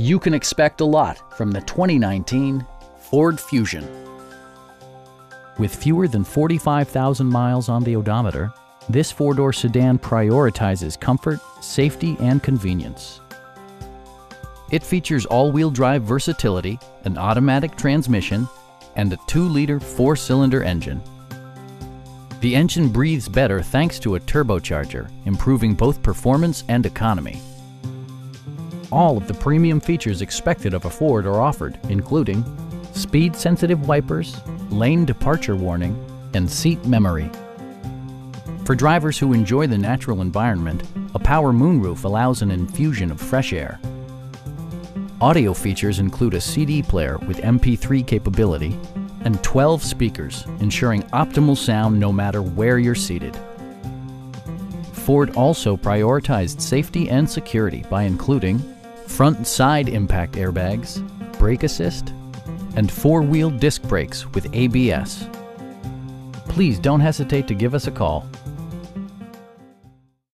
You can expect a lot from the 2019 Ford Fusion. With fewer than 45,000 miles on the odometer, this four-door sedan prioritizes comfort, safety, and convenience. It features all-wheel drive versatility, an automatic transmission, and a 2-liter four-cylinder engine. The engine breathes better thanks to a turbocharger, improving both performance and economy. All of the premium features expected of a Ford are offered, including speed-sensitive wipers, lane departure warning, and seat memory. For drivers who enjoy the natural environment, a power moonroof allows an infusion of fresh air. Audio features include a CD player with MP3 capability and 12 speakers, ensuring optimal sound no matter where you're seated. Ford also prioritized safety and security by including front side impact airbags, brake assist, and four-wheel disc brakes with ABS. Please don't hesitate to give us a call